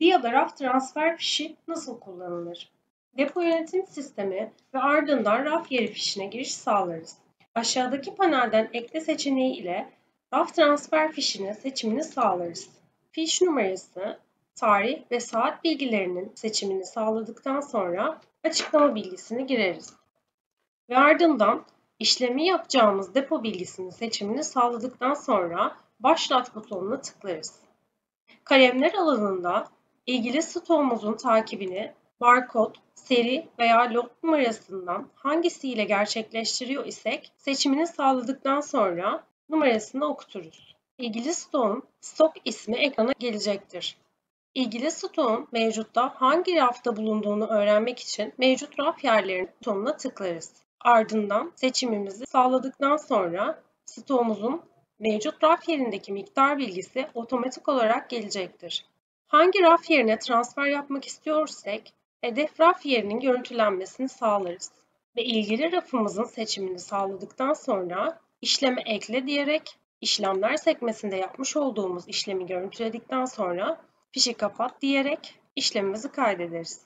DIA'da raf transfer fişi nasıl kullanılır? Depo yönetim sistemi ve ardından raf yeri fişine giriş sağlarız. Aşağıdaki panelden ekle seçeneği ile raf transfer fişinin seçimini sağlarız. Fiş numarası, tarih ve saat bilgilerinin seçimini sağladıktan sonra açıklama bilgisini gireriz. Ve ardından işlemi yapacağımız depo bilgisinin seçimini sağladıktan sonra başlat butonuna tıklarız. Kalemler alanında ilgili stoğumuzun takibini barkod, seri veya log numarasından hangisiyle gerçekleştiriyor isek seçimini sağladıktan sonra numarasını okuturuz. İlgili stoğun stok ismi ekrana gelecektir. İlgili stoğun mevcutta hangi rafta bulunduğunu öğrenmek için mevcut raf yerlerinin butonuna tıklarız. Ardından seçimimizi sağladıktan sonra stoğumuzun mevcut raf yerindeki miktar bilgisi otomatik olarak gelecektir. Hangi raf yerine transfer yapmak istiyorsak hedef raf yerinin görüntülenmesini sağlarız ve ilgili rafımızın seçimini sağladıktan sonra işleme ekle diyerek işlemler sekmesinde yapmış olduğumuz işlemi görüntüledikten sonra fişi kapat diyerek işlemimizi kaydederiz.